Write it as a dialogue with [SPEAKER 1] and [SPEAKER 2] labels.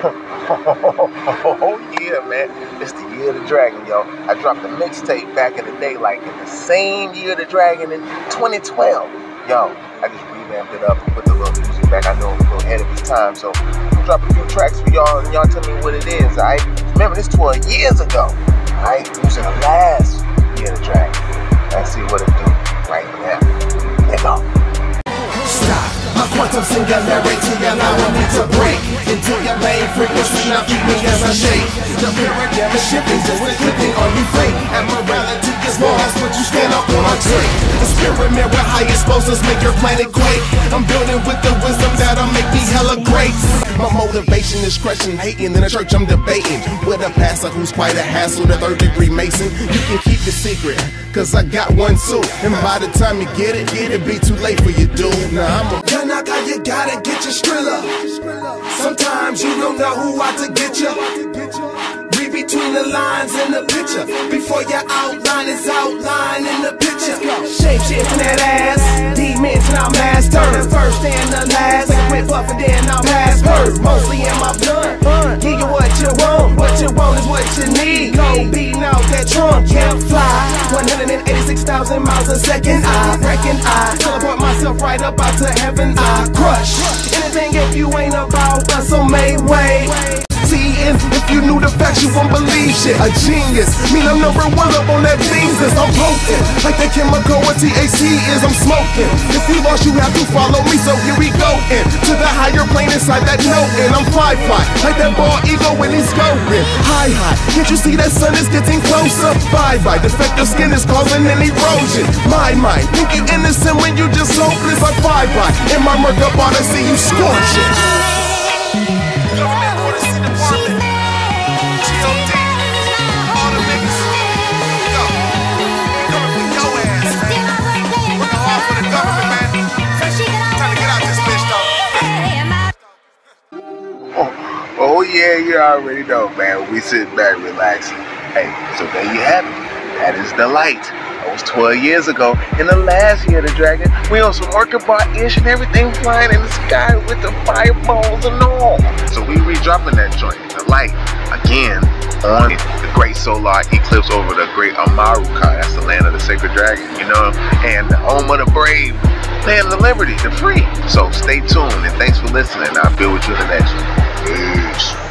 [SPEAKER 1] oh yeah, man. It's the year of the dragon, yo. I dropped a mixtape back in the day, like in the same year of the dragon in 2012. Yo, I just revamped it up and put the little music back. I know I'm a little ahead of its time, so I'm dropping a few tracks for y'all and y'all tell me what it is, alright? Remember, this 12 years ago, alright?
[SPEAKER 2] My quantum singularity allowing me to break into your main frequency. Now keep me as I shake. The paradigm is shifting, just a The spirit mirror, high explosives make your planet quake. I'm building with the wisdom that'll make me hella great. My motivation is crushing, hating. In the church, I'm debating with a pastor who's quite a hassle, the third degree Mason. You can keep the secret, cause I got one too. And by the time you get it, it'll be too late for you, dude. Now I'm a Yanaka, you gotta get your skrilla. Sometimes you don't know who out to get you. Read between the lines in the picture. Before your outline is outline in the picture. Shape shifting that ass. Dimension I'm master. First and the last. Like quit puff and then I'm past birth. Mostly in my blood. Give you what you want. What you want is what you need. Go beating out that trunk. Can't fly. 186,000 miles a second. I reckon I teleport myself right up out to heaven. I crush anything if you ain't about us, so make way. See, if you knew the facts, you won't believe shit. A genius, mean I'm number one up on that business. I'm potent, like that chemical what THC is. I'm smoking. If you lost, you have to follow me. So here we go, and to the higher plane inside that note, and I'm fly fly, like that ball eagle when he's going high high. Can't you see that sun is getting closer? Bye bye, defective skin is causing an erosion. My mind, think you innocent when you just hopeless. Like bye bye, in my up odyssey, you scorching.
[SPEAKER 1] Yeah, you already know, man. We sit back, relaxing. Hey, so there you have it. That is the light. That was 12 years ago. In the last year of the dragon, we on some Merkabah ish and everything flying in the sky with the fireballs and all. So we redropping that joint, the light, again on the great solar eclipse over the great Amaruka. That's the land of the sacred dragon, you know, and the home of the brave, land of the liberty, the free. So stay tuned and thanks for listening. I'll be with you in the next one. Peace.